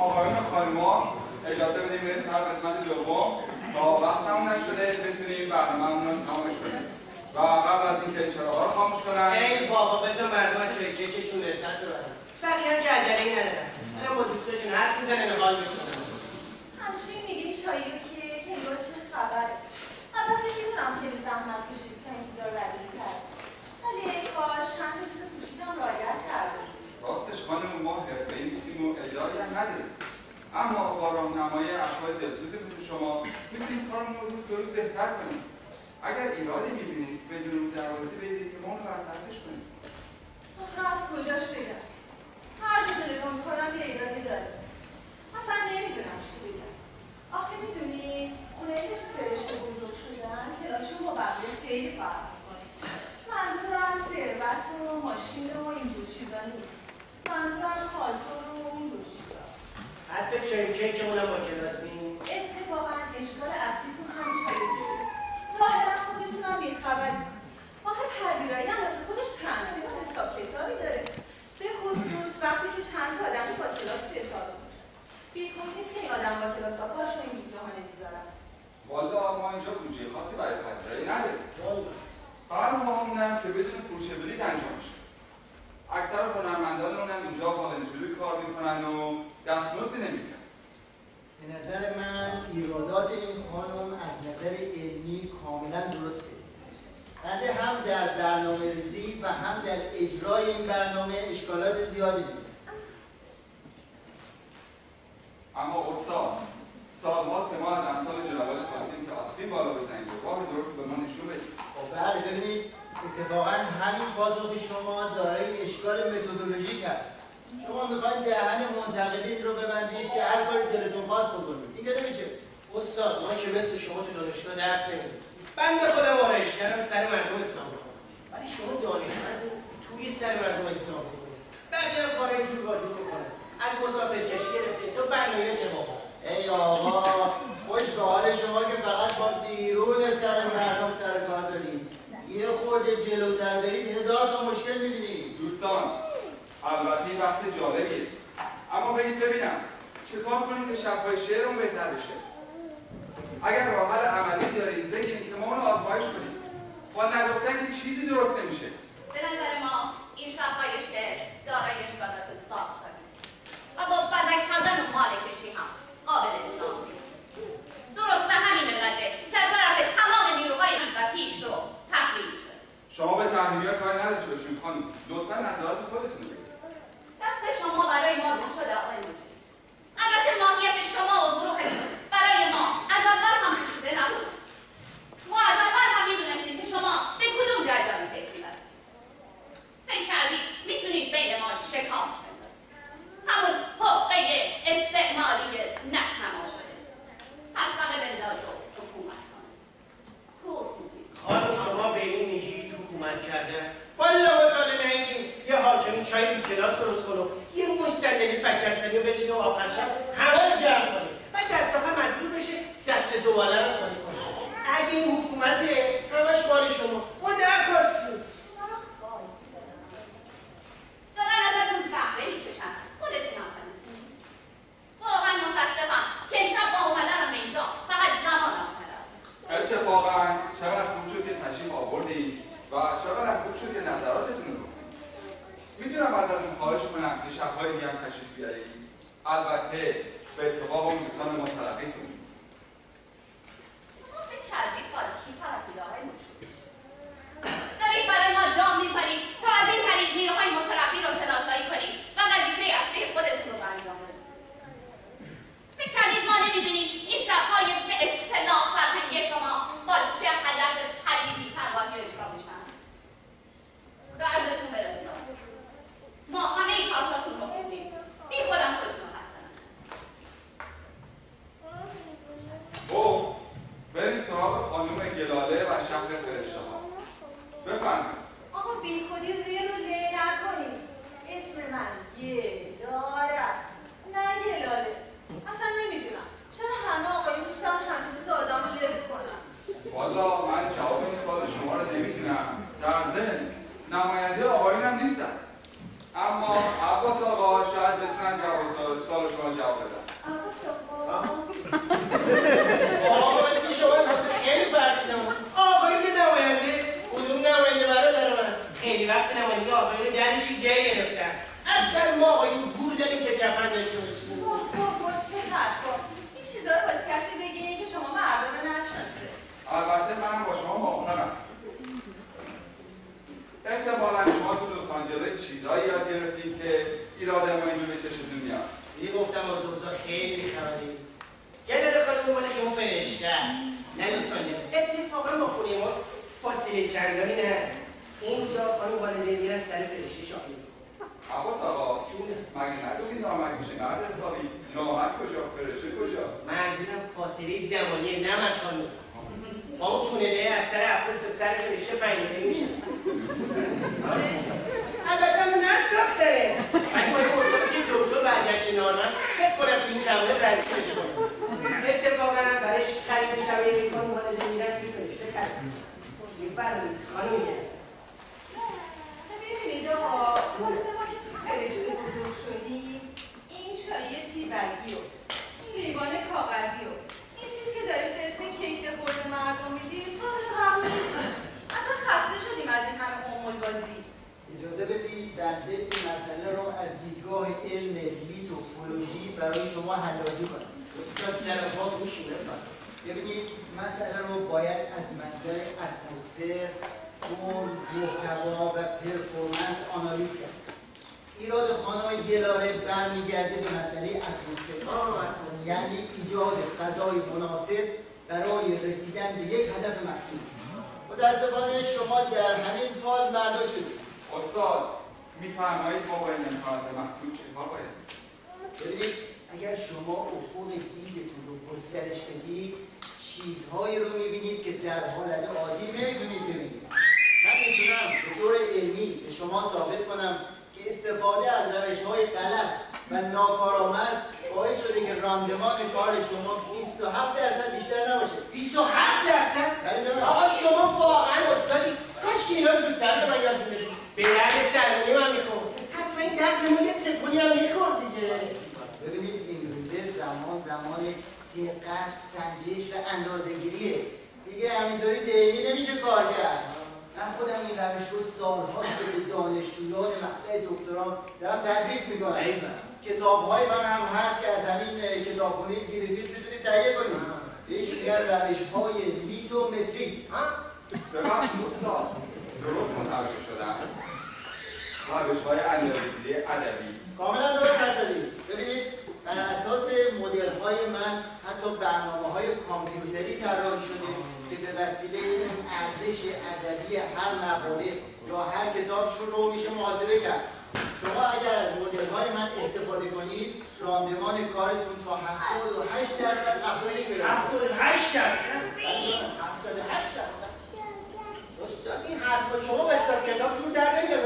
آقایون و خانوما اجازه بدیم بریم سر قسمت دوم. تا وقت تموم نشده بتونیم برنامه‌مون رو تمامش کنیم. و قبل از اینکه چراغا رو خاموش کنن ای بابا بذار مردم چکشون لذت رو برن بقیه هم که عجله ندارن الان با دوستاشون حرف می‌زنن و حال می‌کنن همیشه میگین چایی رو که کنگاه چه خبره البته می‌دونم که زحمت کشید تا انتظار ردیف کرد ولی ای کاش چند تا چیز کوچیکم رعایت کرده راستش خانم ما حرفه‌ای نیستیم و ادعایی هم نداریم اما با راهنمایی افراد دلسوزی مثل شما می‌تونیم کارمون رو روز به روز بهتر کنیم. اگر ایرادی می‌بینید بدون رو دروازی بگیرید که ما رو برطرفش کنیم آخه از کجاش بگم هر دو نگاه می‌کنم یه ایرادی داره اصلا نمی‌دونم چی بگم آخه می‌دونی اونایی که تو فرشته بزرگ شدن کلاسشون با بقیه خیلی فرق می‌کنه منظورم ثروت و ماشین و اینجور چیزا نیست منظورم پالتو و اونجور چیزاست حتی پیک‌نیکمون هم با کلاسیم اتفاقا اشکال اصلیتون همین بود ظاهرا خودتون هم بیخبری آخه پذیرایی هم واسه خودش پرنسیپ و حساب کتابی داره به خصوص وقتی که چند تا آدم با کلاس سالن باشه بیخود نیست که این آدم با کلاس ها پاش رو این جاها نمی‌ذارن والا ما اینجا بودجه خاصی برای پذیرایی نداریم. فقط مهمونم که بدون فروش بلیط انجام میشه. اکثر هنرمندانمون هم اینجا والنتری کار می‌کنن و دستمزدی نمی‌گیرن به نظر من ایرادات این خانم از نظر علمی کاملا درسته. بنده هم در برنامه ریزی و هم در اجرای این برنامه اشکالات زیادی می‌بینم اما استاد سالهاست که ما از امثال جنابال خواستیم که آستین بالا بزنید و راه درست به ما نشون بدید. خب بله ببینید اتفاقا همین پاسخ شما دارای اشکال متدولوژیک هست. شما می‌خواید دهن منتقدین رو ببندید که هر کاری دلتون خواست بکنید. این که نمیشه. استاد ما که مثل شما تو دانشگاه درس نمیدیم. بنده خودم آرایشگرم سر مردم اسلام بکنم. ولی شما دانشمند توی سر مردم اسلام بکنید. بقیه هم کارهای جور با جور بکنن از مسافر کشی برنامه جواب. ای آقا خوش به حال شما که فقط با بیرون سر مردم سر کار دارید یه خورده جلوتر برید هزار تا مشکل می‌بینید دوستان البته این بحث جالبیه. اما بگید ببینم چه کار کنیم که شبهای شعرمون بهتر بشه. اگر راه حل عملی دارید بگید که ما اونو آزمایش کنیم. با نگفتن که چیزی درست نمیشه. به نظر ما این شبهای شعر احتمالی آقایون درشی گری گرفتن. از سر ما آقایون گور داریم که کفن داشته باشیم. با بابا چقدر؟ بابا این چیزا رو واسه کسی بگین که شما مردم رو نشناسه. البته من با شما موافقم احتمالا شما تو لس آنجلس چیزایی یاد گرفتیم که ایراد ما اینجوری چشتون میاد. می‌گفتم از اوضاع خیلی می‌خوانیم یه دقیقه خانم که اون فرشته است. نه لس آنجلس. اتفاقا ما خونه ما فاصله چندانی نه این روزا خانم والدین میرن سر فرشته شاهی عباس آقا جونه مگه نگفتی نامک میشه؟ مرد حسابی نامک کجا؟ فرشته کجا؟ منظورم فاصله زمانی نه مکانی با اون تونله از سر افرس به سر فرشته پنج دقیقه میشه البته هم نسخت داره ولی با این مصافی که دکتر برگشت نارمن فکر کنم که این مورد ردیفش کنه. اتفاقا برای خرید شبیه خانم والدین میرن فرشته خرید. میفرمایید خانم گرد ببینید آقا واسه ما که تو فرشته بزرگ شدیم این چایی تیبرگی و این لیوان کاغذی و این چیز که دارید به اسم کیک به خورد مردم می‌دید قابل قبول نیست اصلا خسته شدیم از این همه امول بازی اجازه بدید بنده این مسئله رو از دیدگاه علم لیتوپولوژی برای شما حلاجی کنم استاد سر پا میشونه ببینید مسئله رو باید از منظر اتمسفر فرم محتوا و پرفورمنس آنالیز کرد. ایراد خانم گلاره برمیگرده به مسئله اتمسفر یعنی ایجاد فضای مناسب برای رسیدن به یک هدف مطلوب. متاسفانه شما در همین فاز مرداد شدید. استاد میفرمایید ما با این امکانات محدود چه کار باید ببینید اگر شما افق دیدتون رو گسترش بدید چیزهایی رو می‌بینید که در حالت عادی نمی‌تونید ببینید من می‌تونم به طور علمی به شما ثابت کنم که استفاده از روش های غلط و ناکارآمد باعث شده که راندمان کار شما 27 درصد بیشتر نباشه. 27 درصد؟ بله. آقا شما واقعا استادی کاش که اینا زودتر به من یاد به درد سرمونی من می‌خورد. حتما این دقل ما یه تکونی هم می‌خورد دیگه. ببینید امروزه زمان زمان دقت سنجش و اندازه‌گیریه. دیگه همینطوری دیگه نمیشه کار کرد. من خودم این روش رو سالهاست که به دانشجویان مقطع دکترام دارم تدریس می‌کنم. کتاب های من هم هست که از همین کتابخونه گریفیت می‌تونید تهیه کنید. بهش میگن روش های لیتومتریک ببخشید استاد. درست متوجه شدم. روش های اندازه‌گیری ادبی. کاملا درست حرف ببینید بر اساس مدل های من حتی برنامه های کامپیوتری طراحی شده. به وسیله این ارزش ادبی هر مقاله یا هر کتاب شروع میشه محاسبه کرد. شما اگر از مدل های من استفاده کنید راندمان کارتون تا 78 درصد افزایش پیدا می‌کنه. 78 درصد؟ بله، 78 درصد. استاد این حرفا شما به حساب کتاب جور در نمیاد.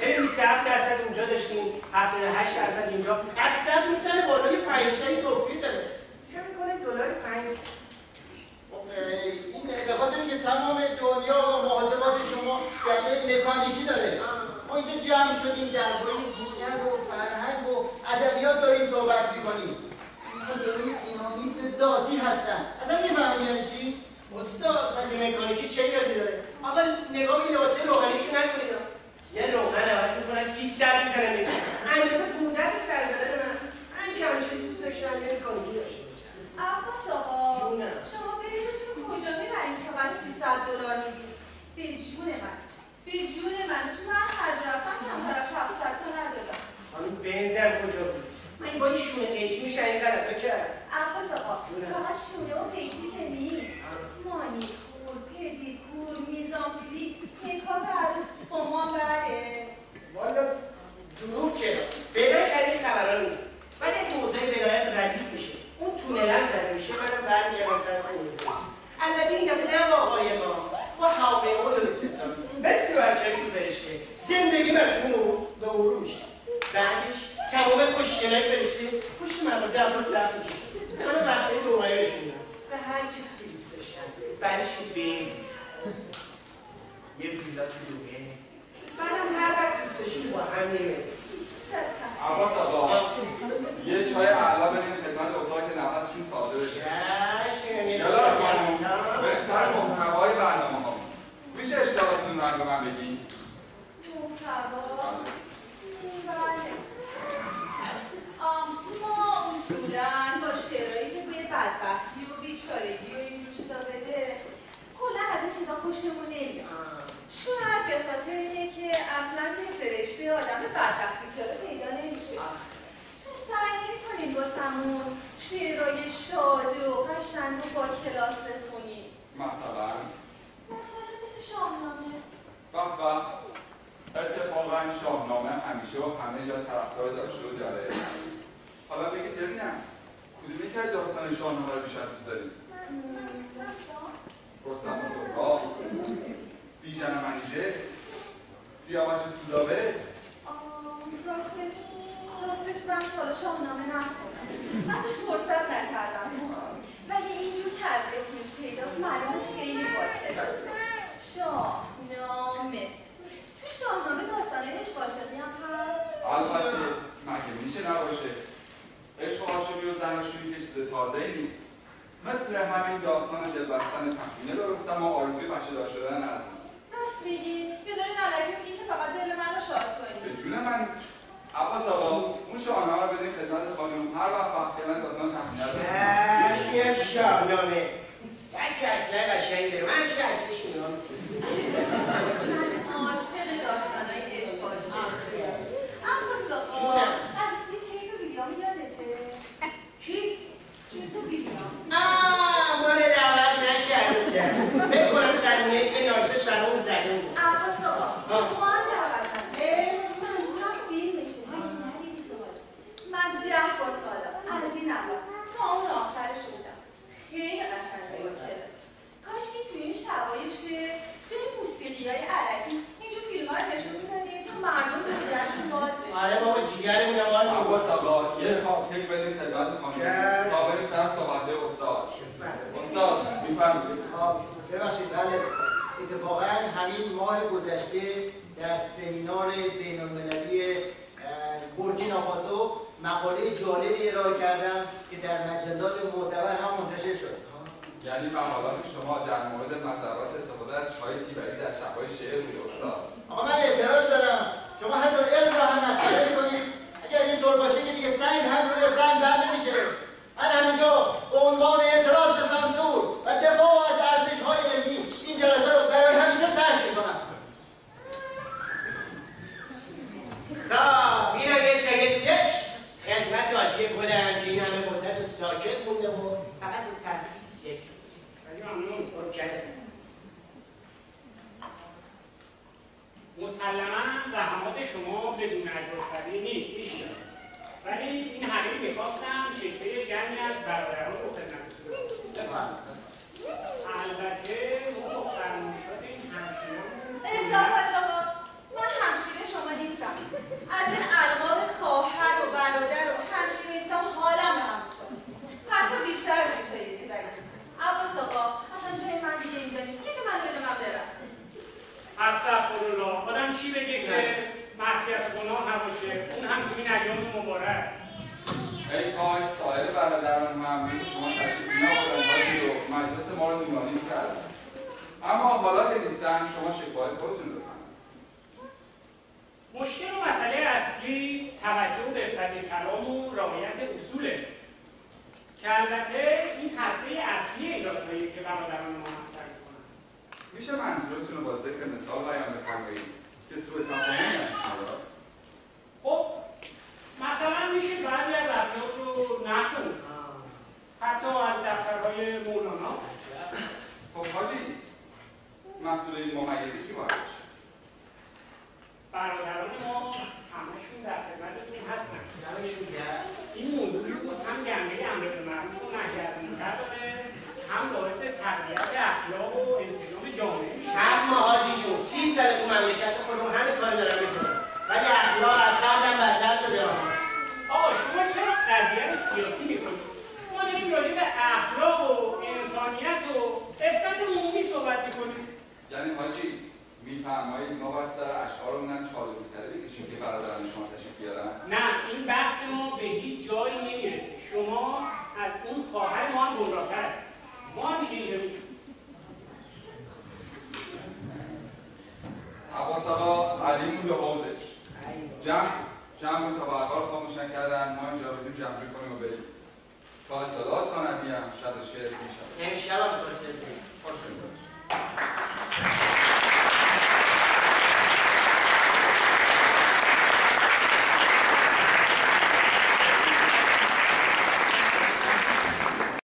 ببین 27 درصد اونجا داشتیم 78 درصد اینجا. از صد می‌زنه بالای 5 تایی توفیر داره. چه می‌کنه؟ دلار 5 خب، این به خاطر که تمام دنیا و محاسبات شما جنبه مکانیکی داره. ما اینجا جمع شدیم درباره هنر و فرهنگ و ادبیات داریم صحبت می‌کنیم. اینها دارای دینامیسم ذاتی هستن. اصلا می‌فهمید یعنی چی؟ استاد مگه مکانیکی چه یادی داره؟ آقا نگاه به لباسه روغنیشو نکنید. یه روغن عوض می‌کنن 300 می‌زنن اندازه 15 تا سر زدن من. من که همیشه دوست داشتم یه مکانیکی داشته باشم. عباس آقا. شما رو کجا می‌برین که بس 300 دلار می‌دید به جون من به جون من چون من هر رفتم کمتر از 700 تا ندادم خانم بنزم کجا بود من با این شونه قیچی میشه این غلطا کرد عباس آقا جونم. فقط شونه و پیچی که نیست مانیکور پدیکور میزانپیلی میکاپ عروس قمان بره والا دروغ چرا پیدا کردی خبرانی بعد این موضوع ولایت ردیف میشه اون تونلم زده میشه منم برمیگردم سر موضوع البته این دفعه نه با آقای ما با هواپیما و درست حسابی مثل بچه‌ای تو فرشته زندگی مضمون به مرور میشه بعدش خوشگلای فرشته پشت مغازه عباس صرف میشه منو وقتی دو ماهی بهشون میدم به هر کسی که دوست داشتن بعدش یه بیز؟ یه ویلا تو دوبه بعدم هر وقت دوست داشتیم با هم می‌رسیم همیشه و همه جا طرفدار داشته و داره. حالا بگید ببینم کدوم یکی از داستان شاهنامه رو بیشتر دوست دارید؟ رستم و سرگاه بیژن و منیژه. سیاوش و سودابه. راستش راستش من حالا شاهنامه نخوندم. راستش فرصت نکردم. ولی اینجور که از اسمش پیداست معلومه مقاله جالبی ارائه کردم که در مجلات معتبر هم منتشر شد. یعنی مقالات شما در مورد مذرات استفاده از چای تیبری در شبهای شعر بود استاد آقا من اعتراض دارم. شما حتی علم را هم مسخره می‌کنید. اگر اینطور باشه که دیگه سنگ هم روی سنگ بر نمیشه. من همینجا به عنوان اعتراض ساکت بوده و فقط به تسکیل سکر ولی ممنون هایی که برادران ما مطرح کنند میشه منظورتون رو با ذکر مثال بیان بفرمایید که سوء تفاهمی نداره خب مثلا میشه بعضی از ابیات رو نقل حتی از دفترهای مولانا. خب حاجی مسئله ممیزی کی باید؟ Asians